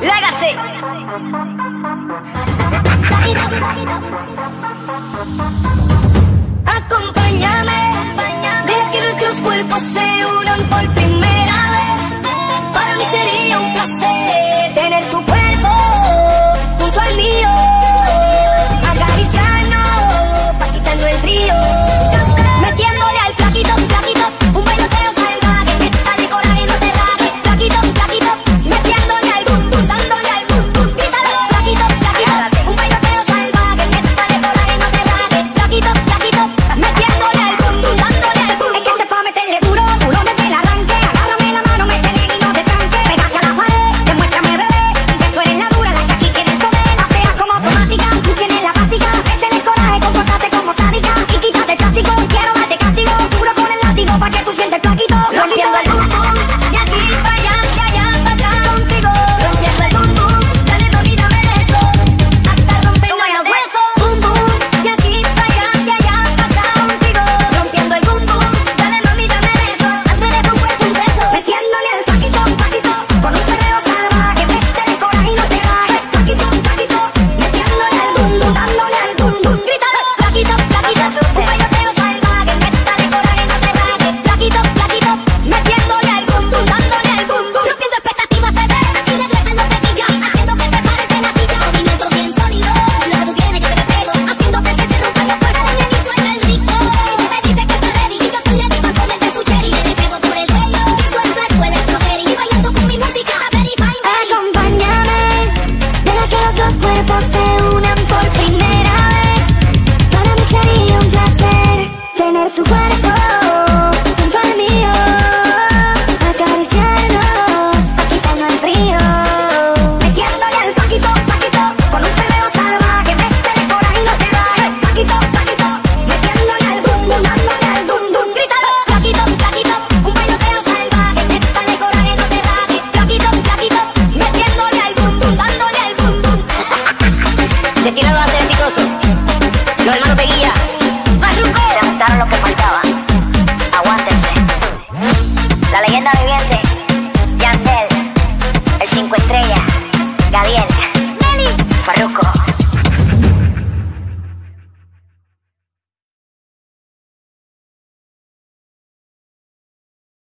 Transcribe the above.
Legacy. Acompáñame, acompáñame, de que nuestros cuerpos se unan por ti! せ mano te guía. Se juntaron lo que faltaba.